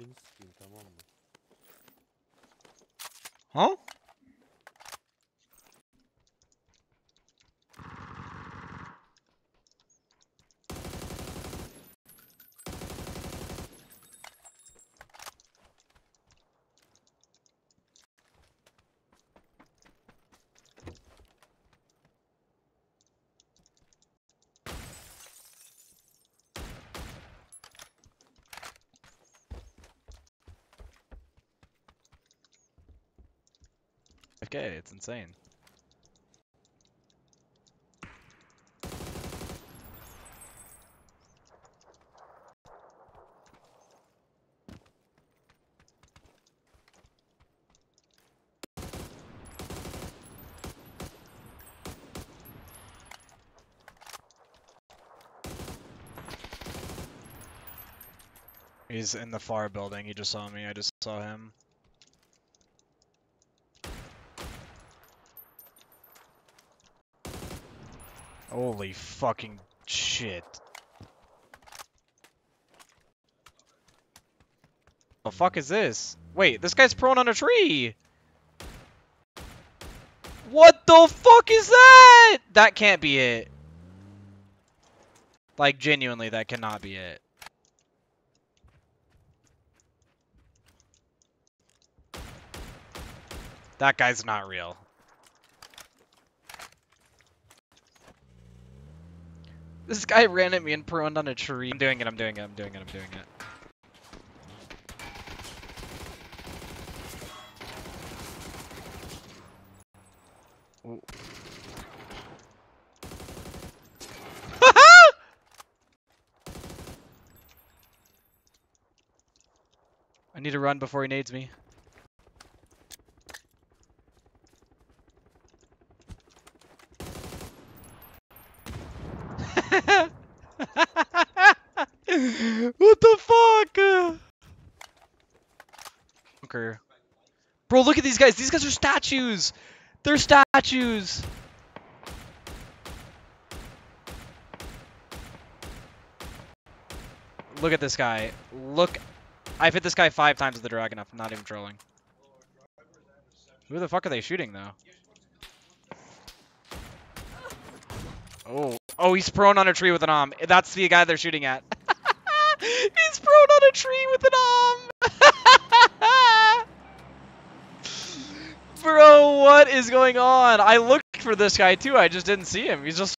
Sikeyim tamam mı? Huh? Okay, it's insane. He's in the far building. He just saw me. I just saw him. Holy fucking shit. The hmm. fuck is this? Wait, this guy's prone on a tree! What the fuck is that? That can't be it. Like, genuinely, that cannot be it. That guy's not real. This guy ran at me and proned on a tree. I'm doing it, I'm doing it, I'm doing it, I'm doing it. I need to run before he nades me. what the fuck? Bunker. Bro, look at these guys. These guys are statues. They're statues. Look at this guy. Look. I've hit this guy five times with the Dragunov. I'm not even trolling. Who the fuck are they shooting, though? Oh. Oh, he's prone on a tree with an arm. That's the guy they're shooting at. he's prone on a tree with an arm. Bro, what is going on? I looked for this guy too. I just didn't see him. He's just